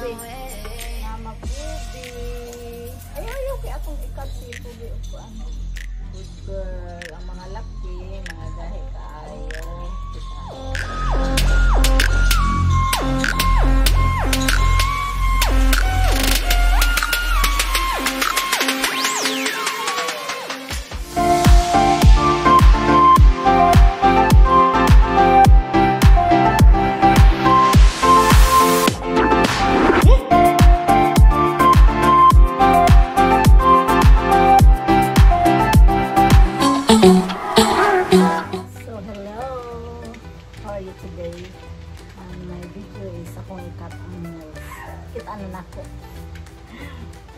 pubi. Mama pubi. Ayaw, ayaw kaya akong ikag si pubi. Ano? Good girl. Ang mga lak So, hello! How are you today? Um, my video is akong ikat ang nails. Kita na na ko.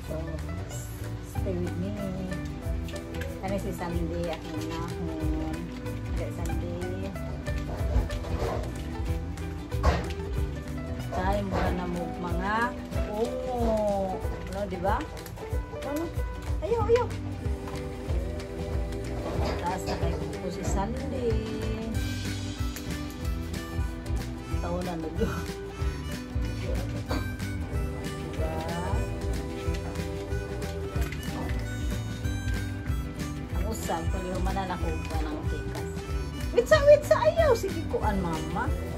So, stay with me. Kani si Sandy, akong nahon. Okay, Sandy. Tayo muna na mo mga ungo. Ano, di ba? Sandy. Taon na nyo. Diba? Ang usap, kung yung mananakog ka ng tikas. Witsa, witsa, ayaw. Sige kuan, mama. No,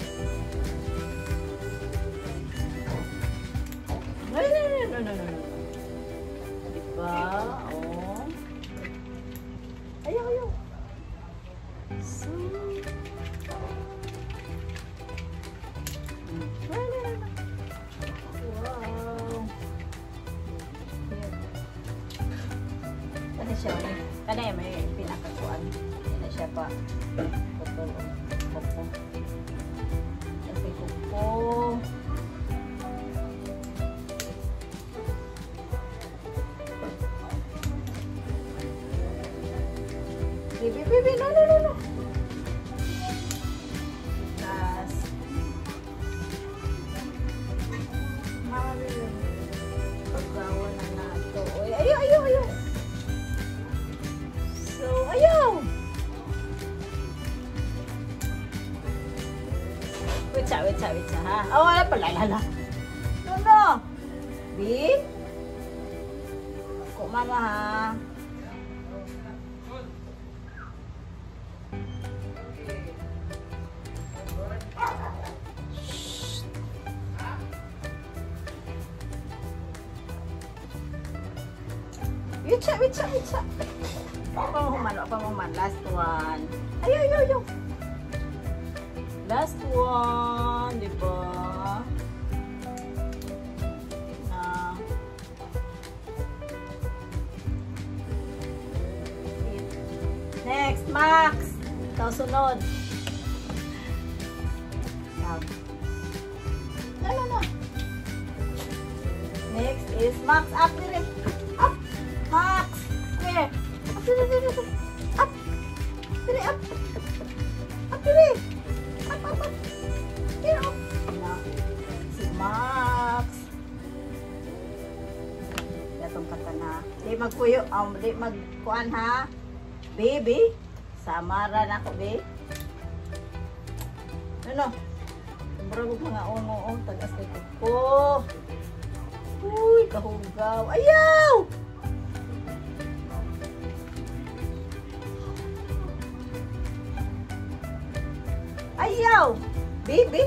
Pa. Putol. Kuko. Kasi kuko. Baby, baby, no, no, no, B? Kuk mama, ha? Witcha, witcha, witcha. Apa mo man, apa mo man. Last one. Ayaw, ayaw, ayaw. Last one, di ba? Na. Next, Max. Ikaw sunod. Yan. No, no, no. Next is Max. Up. Up. Max. Here. Up, dire, dire. Up. Di magkuyo. Um, di magkuan ha. Baby. Samara na ko, babe. Ano? Murag og mga ungo tagas kay ko. Uy, kahugaw. Ayaw! Ayaw! Baby!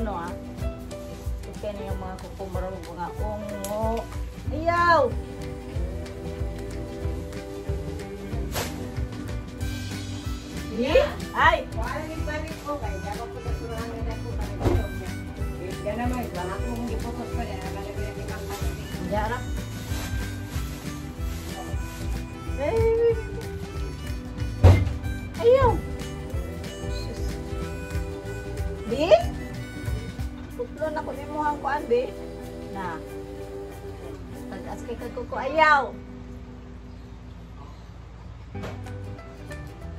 Ano ah? Ito yung mga kukumarang mga ungo. Ayaw! Yeah. Ay! Balik-balik ko kay dapat ko nasurahan na ko kay ko niya. Kaya naman wala ko hindi ko ko pa na kada bila kita pa. Hindi Tagas kay kagkuko. Ayaw!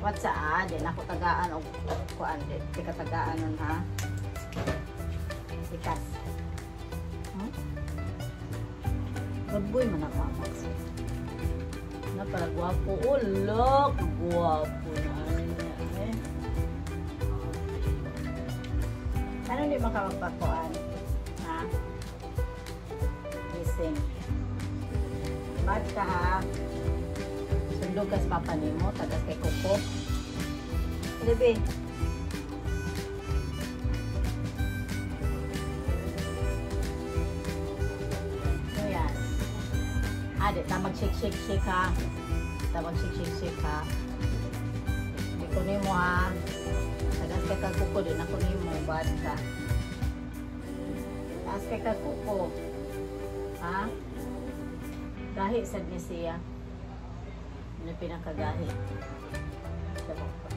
What's ah? Di ako tagaan o kuan. Di, di ka tagaan nun, ha? Sikas. Hmm? Good boy man ako, Max. Na pala gwapo. Oh, look! Gwapo na. Ano hindi makapagpakuan? Ha? Gising. Bad ka ha? Sa papa nimo, tagas kay Coco. Gabi. Ano yan? Ah, di, ta mag-shake-shake-shake ha. Ta mag-shake-shake-shake ha. Di nimo ha. Tagas kay Coco din ako nimo, bad ka. Tagas kay Coco. Ha? Gahi sad ni siya. Ano pinakagahi? Sabok pa.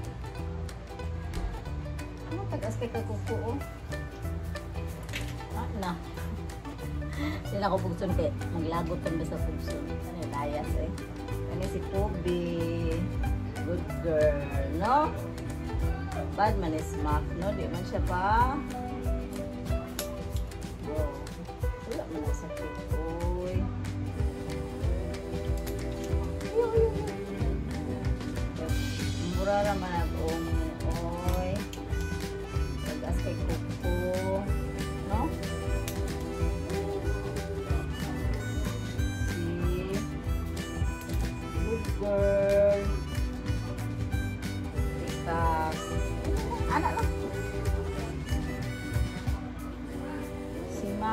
Ano tagas kay kakuko oh? Ah, na. Sila ko pugson kay maglagot pa sa pugson. Ano yung layas eh. Ano si Pobi. Good girl, no? Bad man is Mac, no? Di man siya pa. Oh. Wala man ang sakit. Uy.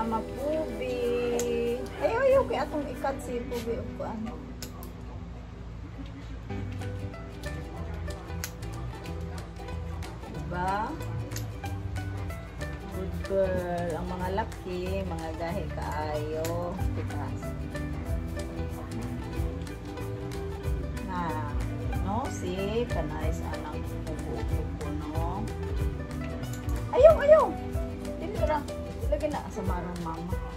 Mama Pubi. Ayaw, ayaw. Kaya atong ikat si Pubi. Upuan. Diba? Good girl. Ang mga laki, mga gahi kaayo. Tikas. Na, no? Si, kanay sa anak kubo-kubo, no? Ayaw, ayaw! Dili ka lang. Ilagay na sa marang mama.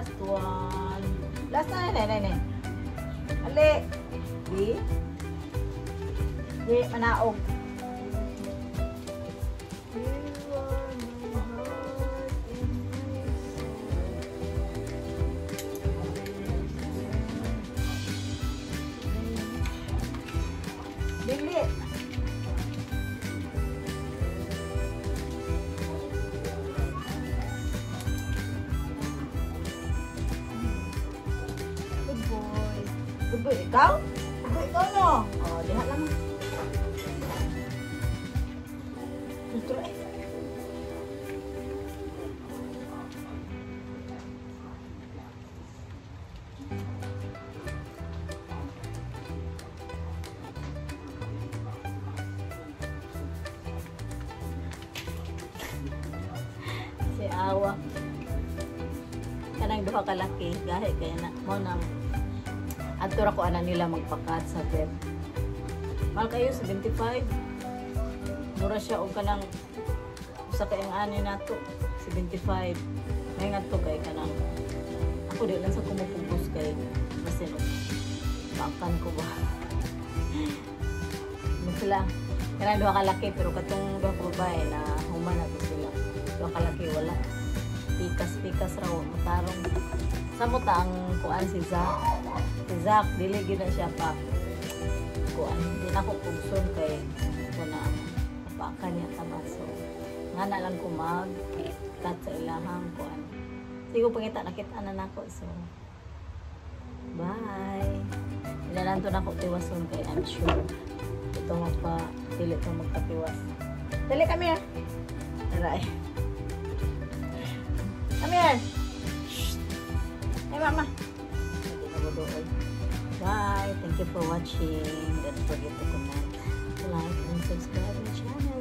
Last one. Last na, nay, nay, nay. Ali. Di. Di, manaog. You are my Boy. Ikaw? Boy ikaw no? Oh, diha lang. Ito eh. Si Awa. Kanang duha ka laki, gahi kaya na mo nang adto ra ko ana nila magpakat sa bed. Mahal kayo 75. Mura siya og kanang usa ka ang ani nato 75. May ngadto kay kanang ako di lang sa kumupugos kay basin pakan ko ba. Mo sila kanang duha ka pero katong duha ka babae na human na sila. Duha ka wala pikas-pikas raw matarong sa mo ta ang kuan si Zach si Zach dili gyud na siya pa. Kuan din ako pugson kay ko na pakan niya tama. So nga na lang ko mag cut sa ilahang kuan. Sigo pangita nakita na nako so bye. Inalan to na ko tiwason kay I'm sure. Ito magpa dili to magkatiwas dali kami ah Aray. Thank you for watching. Don't forget to comment, like, and subscribe my channel.